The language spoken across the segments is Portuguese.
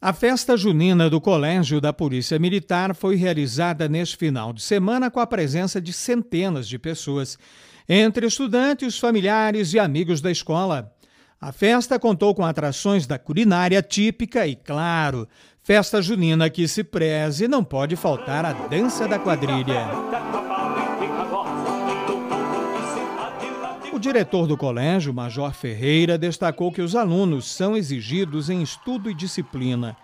A festa junina do Colégio da Polícia Militar foi realizada neste final de semana com a presença de centenas de pessoas, entre estudantes, familiares e amigos da escola. A festa contou com atrações da culinária típica e, claro, festa junina que se preze, não pode faltar a dança da quadrilha. O diretor do colégio, Major Ferreira, destacou que os alunos são exigidos em estudo e disciplina.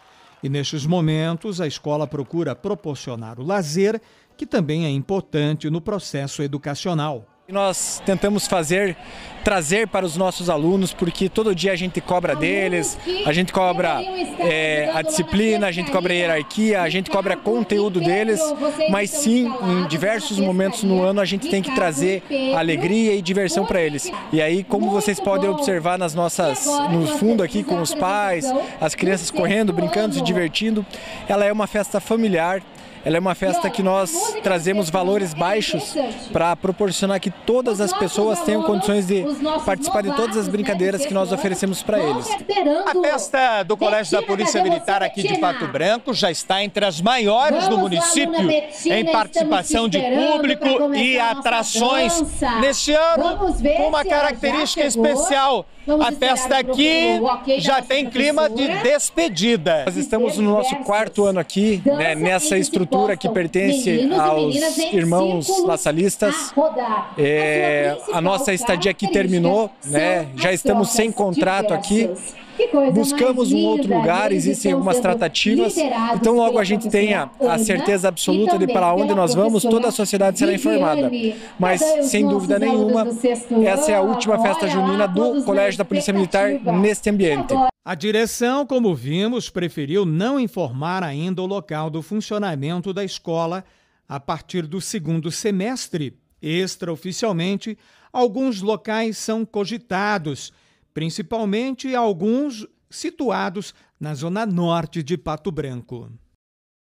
E nestes momentos, a escola procura proporcionar o lazer, que também é importante no processo educacional. Nós tentamos fazer, trazer para os nossos alunos, porque todo dia a gente cobra deles, a gente cobra é, a disciplina, a gente cobra a hierarquia, a gente cobra conteúdo deles, mas sim, em diversos momentos no ano a gente tem que trazer alegria e diversão para eles. E aí, como vocês podem observar nas nossas, no fundo aqui com os pais, as crianças correndo, brincando, se divertindo, ela é uma festa familiar ela é uma festa que nós trazemos valores baixos para proporcionar que todas as pessoas tenham condições de participar de todas as brincadeiras que nós oferecemos para eles. A festa do Colégio da Polícia Militar aqui de Pato Branco já está entre as maiores do município em participação de público e atrações. Neste ano, com uma característica especial. A festa aqui já tem clima de despedida. Nós estamos no nosso quarto ano aqui, né, nessa estrutura estrutura que pertence aos irmãos laçalistas. É, a nossa estadia aqui terminou, né? já estamos sem contrato aqui. Buscamos um outro lugar, existem algumas tratativas. Então, logo a gente tenha a certeza absoluta de para onde nós vamos, toda a sociedade será informada. Mas, sem dúvida nenhuma, essa é a última festa junina do Colégio da Polícia Militar neste ambiente. A direção, como vimos, preferiu não informar ainda o local do funcionamento da escola a partir do segundo semestre. Extraoficialmente, alguns locais são cogitados, principalmente alguns situados na zona norte de Pato Branco.